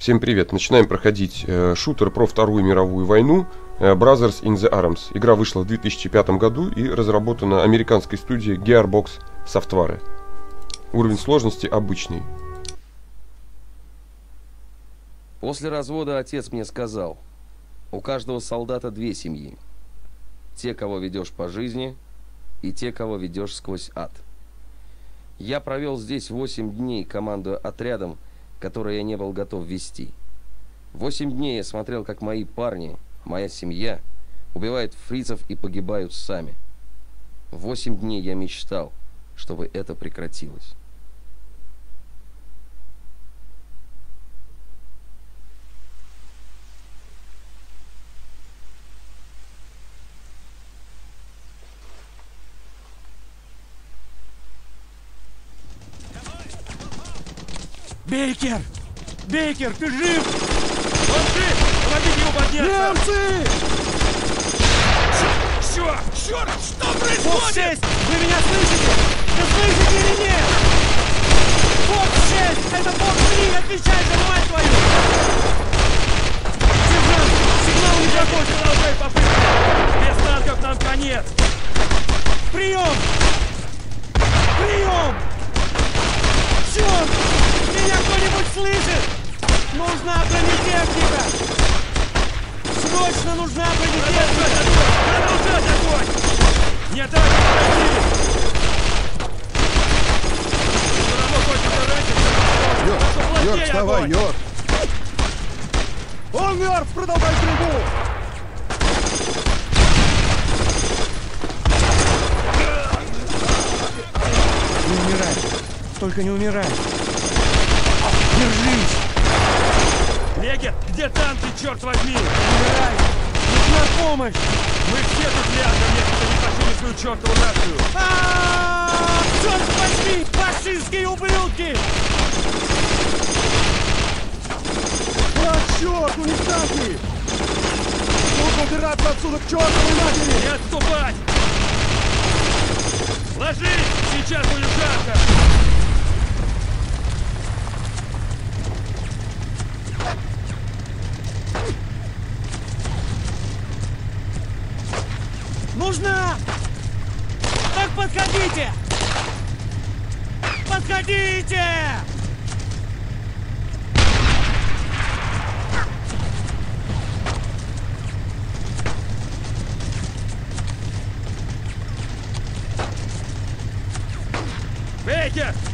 Всем привет! Начинаем проходить э, шутер про Вторую мировую войну э, Brothers in the Arms. Игра вышла в 2005 году и разработана американской студией Gearbox Software. Уровень сложности обычный. После развода отец мне сказал, у каждого солдата две семьи. Те, кого ведешь по жизни, и те, кого ведешь сквозь ад. Я провел здесь 8 дней, командуя отрядом, который я не был готов вести. Восемь дней я смотрел, как мои парни, моя семья, убивают фрицев и погибают сами. Восемь дней я мечтал, чтобы это прекратилось. Бейкер! Бейкер, ты жив? Он жив! Помогите ему подняться! Немцы! Черт! Черт! Что происходит? 6! Вы меня слышите? Вы слышите или нет? Фокс 6! Это Фокс 3! Отвечай за мать твою! Слышит? Нужна бронетехника! Срочно нужна бронетехника! Продолжать огонь! Не так! Йорк, Йорк, вставай, Йорк! Он мертв! Продолжай стрельбу! Не умирай! Только не умирай! Держись! Легер, где танки, черт возьми? Не умирай! Нужна помощь! Мы все тут ляжем, если ты не починишь свою чертову рацию! А, Черт возьми! Фашистские ублюдки! А, черт, у них танки! Нужно убираться отсюда к чертовой матери! Не отступать! Ложись! Сейчас будет Нужна! Так подходите! Подходите! Бейкер!